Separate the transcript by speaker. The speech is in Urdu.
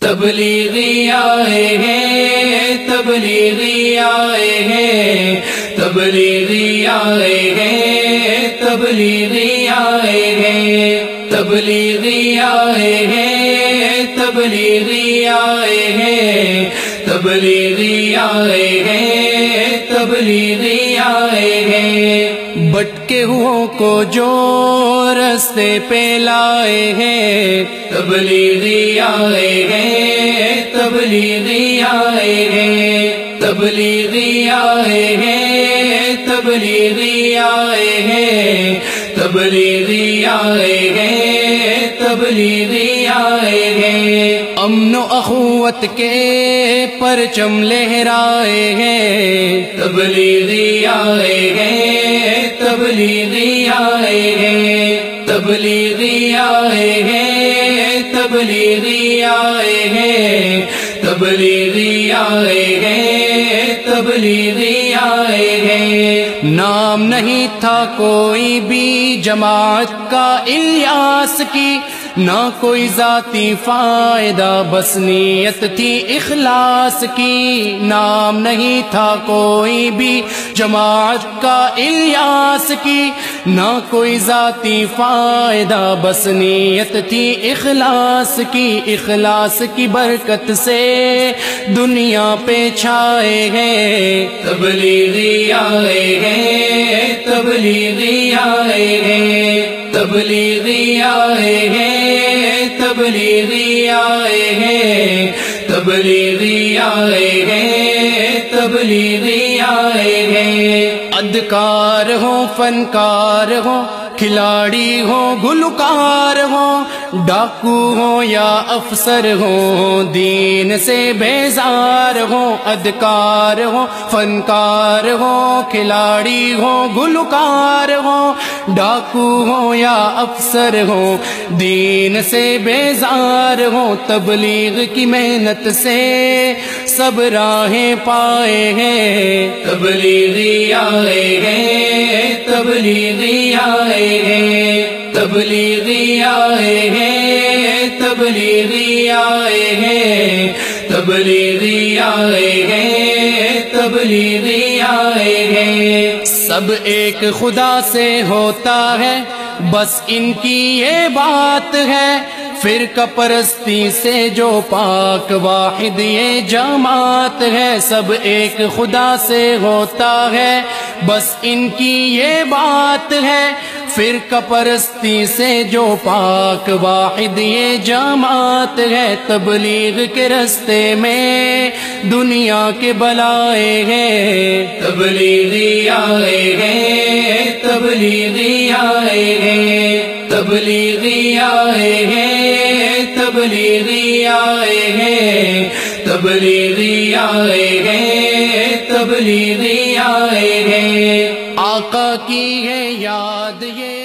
Speaker 1: تبلیغی آئے ہیں، تبلیغی آئے ہیں، تبلیغی آئے ہیں، تبلیغی آئے ہیں، تبلیغی آئے ہیں، تبلیغی آئے ہیں، تبلیغی آئے ہیں، تبلیغی ہیں بٹکے ہوں کو جو رستے پہ لائے ہیں، تبلیغی آئے ہیں، تبلیغی آئے ہیں، تبلیغی آئے ہیں، تبلیغی آئے ہیں، تبلیغی آئے ہیں، تبلیغی آئے ہیں۔ امن و اخوت کے پرچم لہرائے ہیں، تبلیغی آئے ہیں تبلیغی آئے ہیں، تبلیغی آئے ہیں، تبلیغی آئے ہیں، تبلیغی آئے ہیں۔ نام نہیں تھا کوئی بھی جماعت کا الیاس کی نہ کوئی ذاتی فائدہ، بس نیت تھی اخلاص کی۔ نام نہیں تھا کوئی بھی جماعت کا الیاس کی۔ نہ کوئی ذاتی فائدہ، بس نیت تھی اخلاص کی۔ اخلاص کی برکت سے دنیا پہ چھائے ہیں۔ تبلیغی آئے ہیں، تبلیغی آئے ہیں۔ تبلیغی آئے ہیں۔ تبلیغی آئے ہیں تبلیغی آئے ہیں تبلیغی آئے ہیں ادکار ہو فنکار ہو کھلاڑی ہو گلکار ہو ڈاکو ہو یا افسر ہو، دین سے بیزار ہو، ادکار ہو، فنکار ہو، کھلاڑی ہو گلکار ہو، ڈاکو ہو یا افسر ہو، دین سے بیزار ہو، تبلیغ کی محنت سے سب راہیں پائے ہیں۔ تبلیغی آئے ہیں، تبلیغی آئے ہیں۔ تبلیغی تبلیغی آئے ہیں تبلیغی آئے ہیں تبلیغی آئے ہیں۔ سب ایک خدا سے ہوتا ہے، بس ان کی یہ بات ہے۔ فرقہ پرستی سے جو پاک واحد یہ جماعت ہے، سب ایک خدا سے ہوتا ہے۔ بس ان کی یہ بات ہے فرقہ پرستی سے جو پاک واحد یہ جماعت ہے تبلیغ کے رستے میں دنیا کے بلائے ہیں تبلیغی آئے ہیں تبلیغی آئے ہیں تبلیغی آئے ہیں تبلیغی آئے ہیں تبلیغی آئے ہیں تبلیغی آئے ہیں آقا کی ہے یاد یہ